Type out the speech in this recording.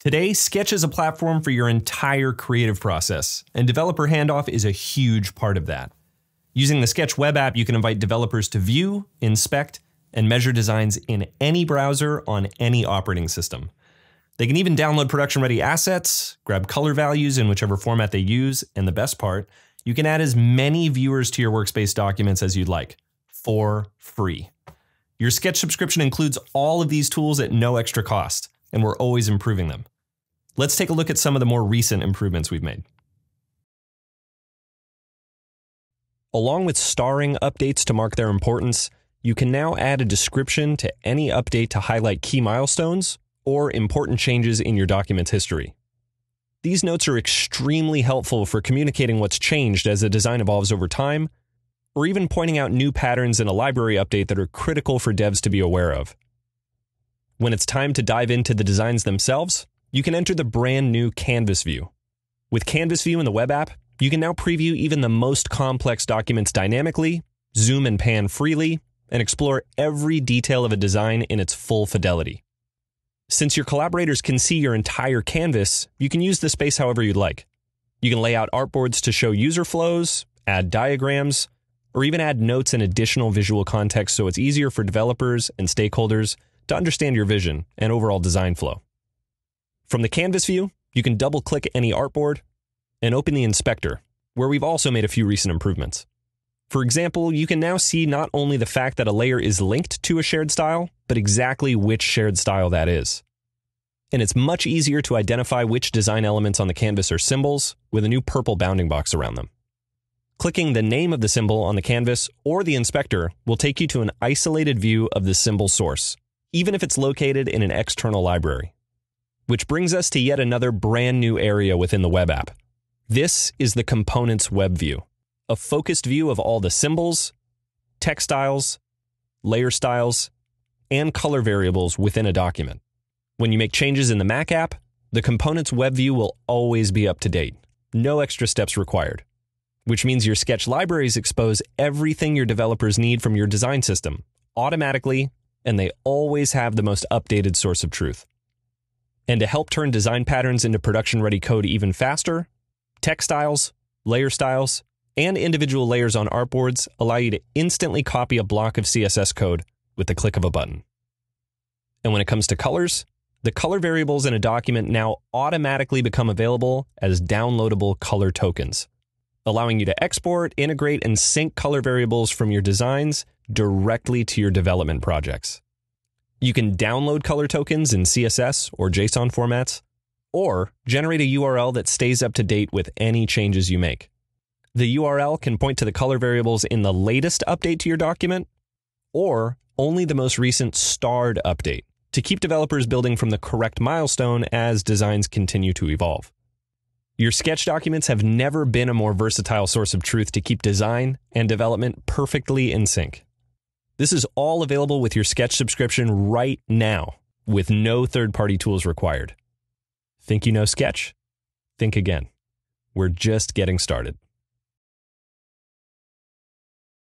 Today, Sketch is a platform for your entire creative process, and developer handoff is a huge part of that. Using the Sketch web app, you can invite developers to view, inspect, and measure designs in any browser on any operating system. They can even download production ready assets, grab color values in whichever format they use, and the best part, you can add as many viewers to your workspace documents as you'd like for free. Your Sketch subscription includes all of these tools at no extra cost, and we're always improving them. Let's take a look at some of the more recent improvements we've made. Along with starring updates to mark their importance, you can now add a description to any update to highlight key milestones or important changes in your document's history. These notes are extremely helpful for communicating what's changed as the design evolves over time, or even pointing out new patterns in a library update that are critical for devs to be aware of. When it's time to dive into the designs themselves, you can enter the brand new Canvas view. With Canvas View in the web app, you can now preview even the most complex documents dynamically, zoom and pan freely, and explore every detail of a design in its full fidelity. Since your collaborators can see your entire canvas, you can use the space however you'd like. You can lay out artboards to show user flows, add diagrams, or even add notes and additional visual context so it's easier for developers and stakeholders to understand your vision and overall design flow. From the canvas view, you can double click any artboard and open the inspector, where we've also made a few recent improvements. For example, you can now see not only the fact that a layer is linked to a shared style, but exactly which shared style that is. And it's much easier to identify which design elements on the canvas are symbols with a new purple bounding box around them. Clicking the name of the symbol on the canvas or the inspector will take you to an isolated view of the symbol source, even if it's located in an external library. Which brings us to yet another brand new area within the web app. This is the Components Web View, a focused view of all the symbols, text styles, layer styles, and color variables within a document. When you make changes in the Mac app, the Components Web View will always be up to date. No extra steps required. Which means your Sketch libraries expose everything your developers need from your design system automatically, and they always have the most updated source of truth. And to help turn design patterns into production ready code even faster, text styles, layer styles, and individual layers on artboards allow you to instantly copy a block of CSS code with the click of a button. And when it comes to colors, the color variables in a document now automatically become available as downloadable color tokens, allowing you to export, integrate, and sync color variables from your designs directly to your development projects. You can download color tokens in CSS or JSON formats, or generate a URL that stays up to date with any changes you make. The URL can point to the color variables in the latest update to your document, or only the most recent starred update to keep developers building from the correct milestone as designs continue to evolve. Your sketch documents have never been a more versatile source of truth to keep design and development perfectly in sync. This is all available with your Sketch subscription right now with no third party tools required. Think you know Sketch? Think again. We're just getting started.